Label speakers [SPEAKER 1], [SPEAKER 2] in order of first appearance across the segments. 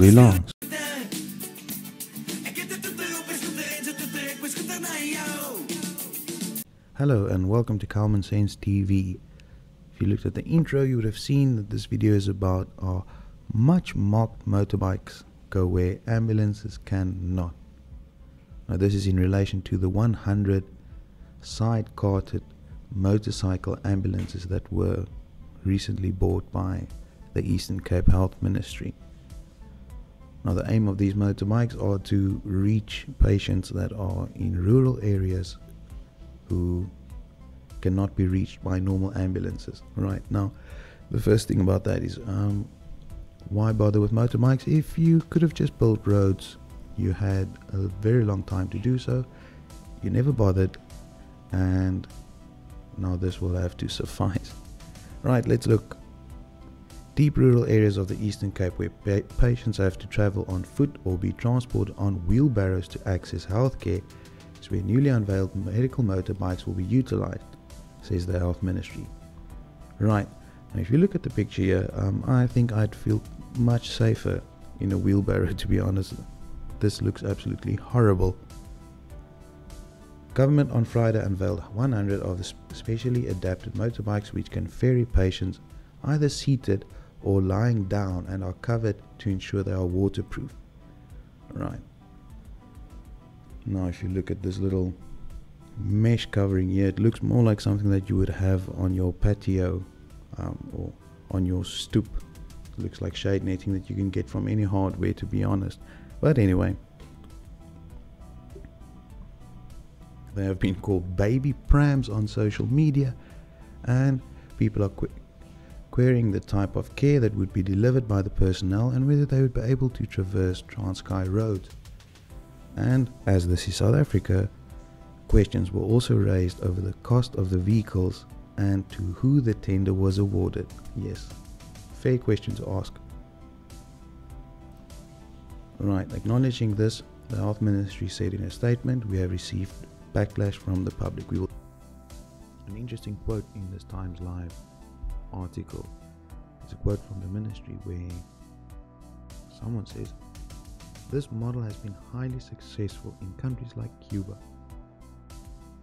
[SPEAKER 1] ambulance. Hello and welcome to Cowman Sense TV. If you looked at the intro, you would have seen that this video is about our much mocked motorbikes go where ambulances cannot. Now, this is in relation to the 100 side carted motorcycle ambulances that were recently bought by the Eastern Cape Health Ministry. Now, the aim of these motorbikes are to reach patients that are in rural areas who cannot be reached by normal ambulances. Right now, the first thing about that is um, why bother with motorbikes if you could have just built roads? You had a very long time to do so. You never bothered, and now this will have to suffice. Right, let's look. Deep rural areas of the Eastern Cape where pa patients have to travel on foot or be transported on wheelbarrows to access healthcare is where newly unveiled medical motorbikes will be utilized, says the Health Ministry. Right, if you look at the picture here, um, I think I'd feel much safer in a wheelbarrow to be honest. This looks absolutely horrible. Government on Friday unveiled 100 of the specially adapted motorbikes which can ferry patients either seated or lying down and are covered to ensure they are waterproof. Right. Now if you look at this little mesh covering here, it looks more like something that you would have on your patio um, or on your stoop. It looks like shade netting that you can get from any hardware to be honest. But anyway, They have been called baby prams on social media, and people are qu- querying the type of care that would be delivered by the personnel and whether they would be able to traverse Transkei Road. And as this is South Africa, questions were also raised over the cost of the vehicles and to who the tender was awarded. Yes, fair question to ask. Right, acknowledging this, the Health Ministry said in a statement, we have received backlash from the public. We will. An interesting quote in this Times Live article It's a quote from the ministry where someone says, This model has been highly successful in countries like Cuba.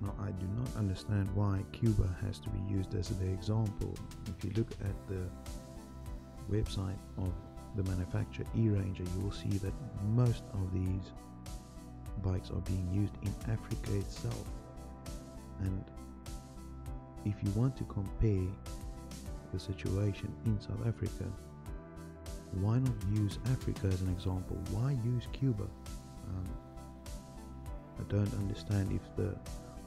[SPEAKER 1] Now, I do not understand why Cuba has to be used as the example. If you look at the website of the manufacturer E-Ranger, you will see that most of these bikes are being used in Africa itself. And if you want to compare the situation in South Africa, why not use Africa as an example? Why use Cuba? Um, I don't understand if the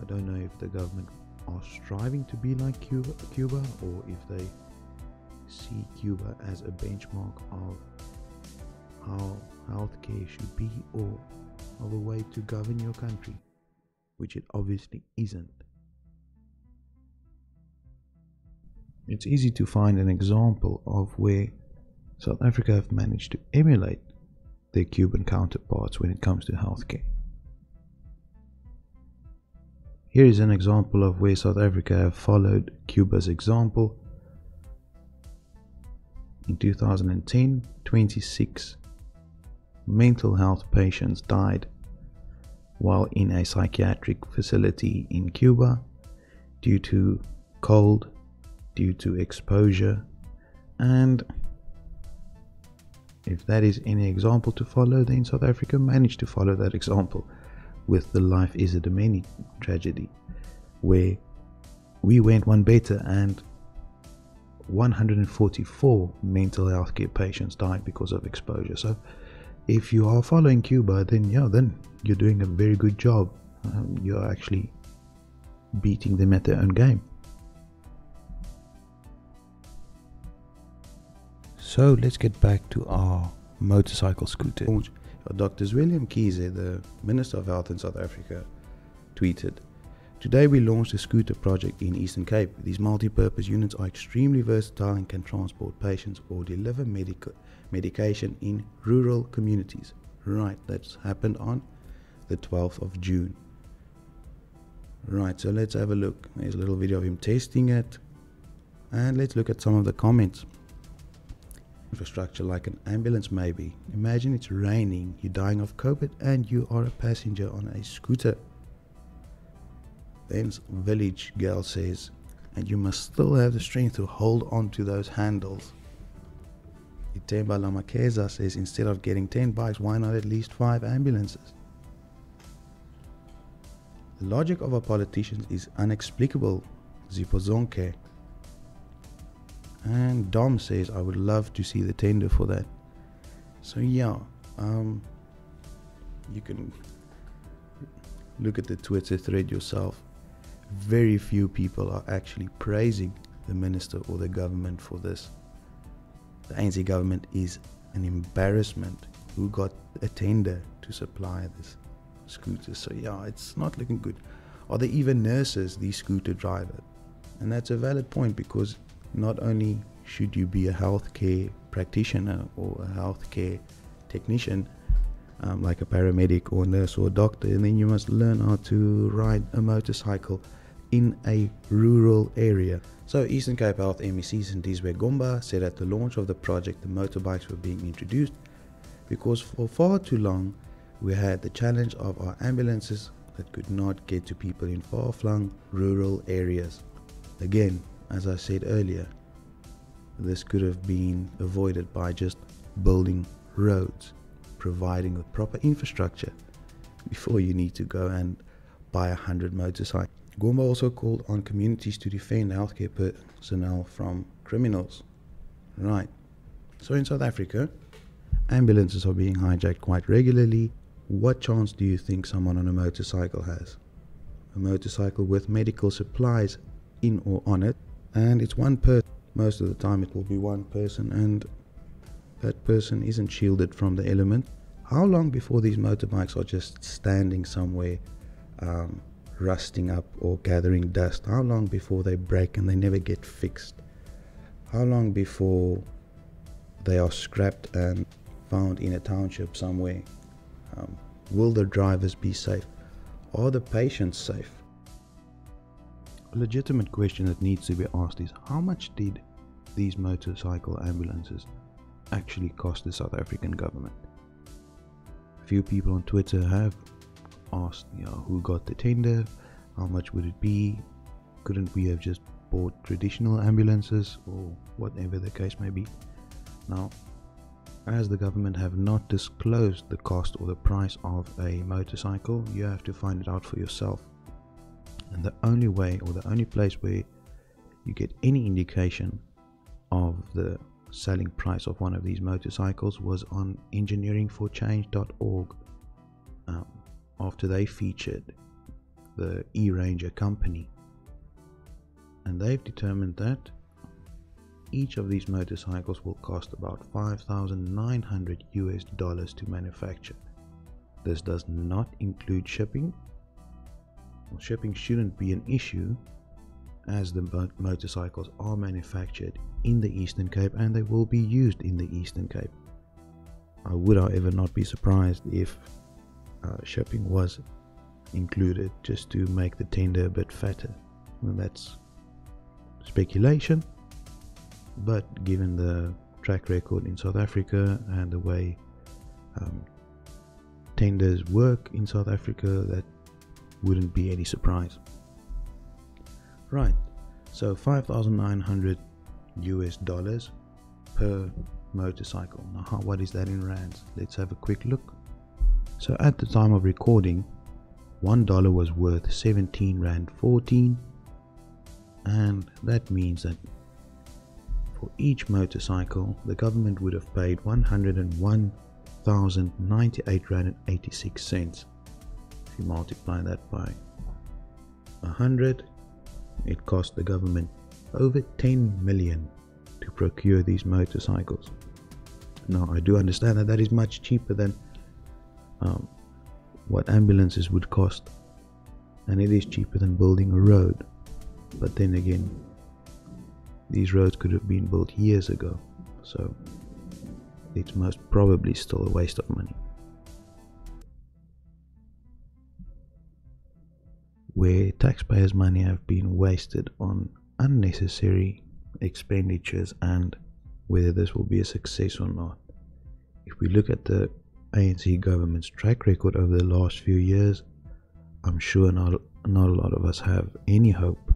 [SPEAKER 1] I don't know if the government are striving to be like Cuba, Cuba, or if they see Cuba as a benchmark of how healthcare should be, or of a way to govern your country, which it obviously isn't. It's easy to find an example of where South Africa have managed to emulate their Cuban counterparts when it comes to healthcare. Here is an example of where South Africa have followed Cuba's example. In 2010, 26 mental health patients died while in a psychiatric facility in Cuba due to cold, due to exposure, and if that is any example to follow, then South Africa managed to follow that example with the Life Esidimeni tragedy, where we went one better and 144 mental health care patients died because of exposure. So if you are following Cuba, then yeah, then you're doing a very good job. Um, you're actually beating them at their own game. So let's get back to our motorcycle scooter. Oh, Dr. Zweli Mkhize, the Minister of Health in South Africa, tweeted Today we launched a scooter project in Eastern Cape. These multi-purpose units are extremely versatile and can transport patients or deliver medical medication in rural communities. Right, that's happened on the 12th of June. Right, so let's have a look. There's a little video of him testing it. And let's look at some of the comments. Infrastructure like an ambulance maybe. Imagine it's raining, you're dying of COVID, and you are a passenger on a scooter. Then village girl says, and you must still have the strength to hold on to those handles. Itemba Lamakeza says instead of getting 10 bikes, why not at least 5 ambulances? The logic of our politicians is unexplicable, Zipozonke. And Dom says, I would love to see the tender for that. So, yeah, um, you can look at the Twitter thread yourself. Very few people are actually praising the minister or the government for this. The ANC government is an embarrassment. Who got a tender to supply this scooter? So, yeah, it's not looking good. Are there even nurses, these scooter drivers? And that's a valid point because not only should you be a healthcare practitioner or a healthcare technician, um, like a paramedic or nurse or doctor, and then you must learn how to ride a motorcycle in a rural area. So Eastern Cape Health MEC Sindiswa Gomba said at the launch of the project the motorbikes were being introduced because for far too long we had the challenge of our ambulances that could not get to people in far-flung rural areas. Again, as I said earlier, this could have been avoided by just building roads, providing the proper infrastructure before you need to go and buy a hundred motorcycles. Gomba also called on communities to defend healthcare personnel from criminals. Right. So in South Africa, ambulances are being hijacked quite regularly. What chance do you think someone on a motorcycle has? A motorcycle with medical supplies in or on it and it's one person most of the time it will be one person and that person isn't shielded from the element. How long before these motorbikes are just standing somewhere um, rusting up or gathering dust? How long before they break and they never get fixed? How long before they are scrapped and found in a township somewhere? Um, will the drivers be safe? Are the patients safe legitimate question that needs to be asked is how much did these motorcycle ambulances actually cost the South African government? A few people on Twitter have asked, you know, who got the tender, how much would it be, couldn't we have just bought traditional ambulances or whatever the case may be. Now, as the government have not disclosed the cost or the price of a motorcycle, you have to find it out for yourself. And the only way or the only place where you get any indication of the selling price of one of these motorcycles was on engineeringforchange.org um, after they featured the e-ranger company. And they've determined that each of these motorcycles will cost about 5900 US dollars to manufacture. This does not include shipping shipping shouldn't be an issue as the motorcycles are manufactured in the Eastern Cape and they will be used in the Eastern Cape. I would, however, not be surprised if uh, shipping was included just to make the tender a bit fatter. Well, that's speculation, but given the track record in South Africa and the way um, tenders work in South Africa, that wouldn't be any surprise. Right, so 5,900 US dollars per motorcycle. Now, how, what is that in rands? Let's have a quick look. So, at the time of recording, one dollar was worth 17 rand 14, and that means that for each motorcycle, the government would have paid 101,098 rand and 86 cents you multiply that by 100 it cost the government over 10 million to procure these motorcycles. Now I do understand that that is much cheaper than um, what ambulances would cost and it is cheaper than building a road. But then again these roads could have been built years ago so it's most probably still a waste of money where taxpayers' money have been wasted on unnecessary expenditures and whether this will be a success or not. If we look at the ANC government's track record over the last few years, I'm sure not, not a lot of us have any hope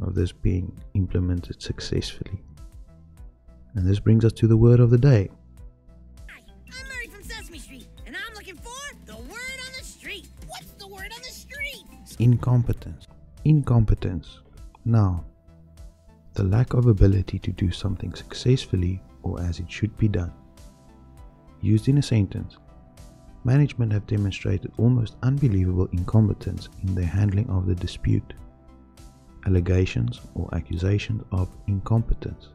[SPEAKER 1] of this being implemented successfully. And this brings us to the word of the day. Incompetence. Incompetence. Now, the lack of ability to do something successfully or as it should be done. Used in a sentence, management have demonstrated almost unbelievable incompetence in their handling of the dispute. Allegations or accusations of incompetence.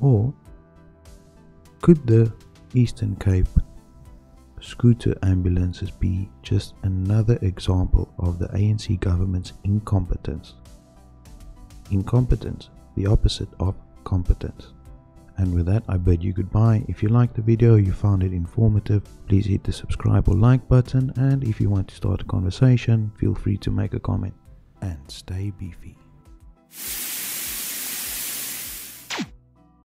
[SPEAKER 1] Or could the Eastern Cape scooter ambulances be just another example of the ANC government's incompetence? Incompetence, the opposite of competence. And with that, I bid you goodbye. If you liked the video, you found it informative, please hit the subscribe or like button. And if you want to start a conversation, feel free to make a comment. And stay beefy.